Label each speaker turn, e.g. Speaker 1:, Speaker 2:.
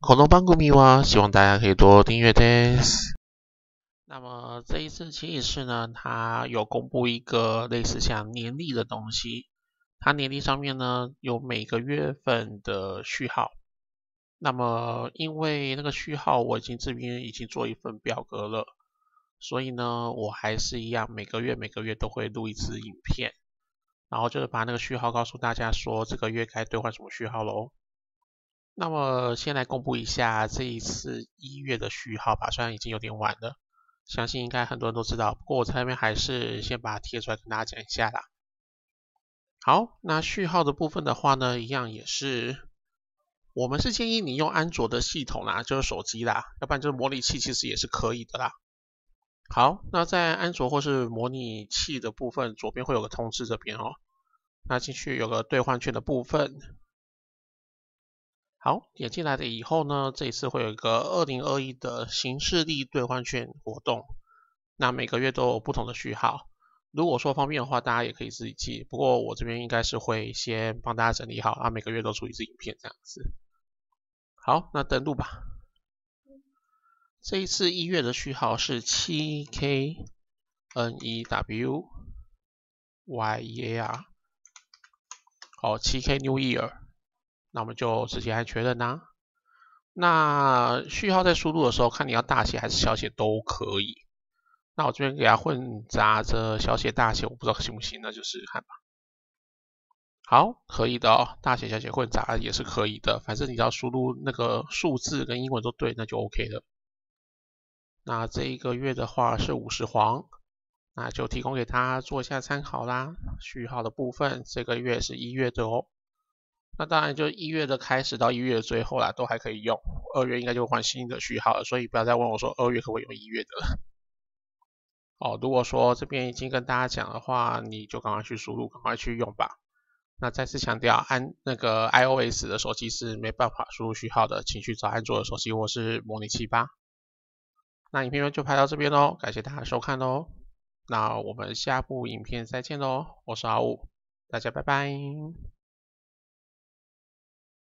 Speaker 1: 恐龙班古米哇，希望大家可以多订阅的。那么这一次奇异室呢，它有公布一个类似像年历的东西，它年历上面呢有每个月份的序号。那么因为那个序号我已经这边已经做一份表格了，所以呢我还是一样每个月每个月都会录一次影片，然后就是把那个序号告诉大家说这个月该兑换什么序号喽。那么先来公布一下这一次一月的序号吧，虽然已经有点晚了。相信应该很多人都知道，不过我这边还是先把它贴出来跟大家讲一下啦。好，那序号的部分的话呢，一样也是，我们是建议你用安卓的系统啦，就是手机啦，要不然就是模拟器其实也是可以的啦。好，那在安卓或是模拟器的部分，左边会有个通知这边哦，那进去有个兑换券的部分。好，点进来的以后呢，这一次会有一个二零二一的形式力兑换券活动，那每个月都有不同的序号。如果说方便的话，大家也可以自己记。不过我这边应该是会先帮大家整理好，啊，每个月都出一支影片这样子。好，那登录吧。这一次一月的序号是七 K N E W Y E R，好，七 K New Year。那我们就直接按确认啦。那序号在输入的时候，看你要大写还是小写都可以。那我这边给它混杂着小写、大写，我不知道行不行，那就试试看吧。好，可以的哦，大写、小写混杂也是可以的，反正你只要输入那个数字跟英文都对，那就 OK 了。那这一个月的话是五十黄，那就提供给他做一下参考啦。序号的部分，这个月是一月的哦。那当然，就一月的开始到一月的最后啦，都还可以用。二月应该就换新的序号了，所以不要再问我说二月可不可以用一月的了。哦，如果说这边已经跟大家讲的话，你就赶快去输入，赶快去用吧。那再次强调，安那个 iOS 的手机是没办法输入序号的，请去找安卓的手机或是模拟器吧。那影片就拍到这边喽，感谢大家收看喽。那我们下部影片再见喽，我是阿五，大家拜拜。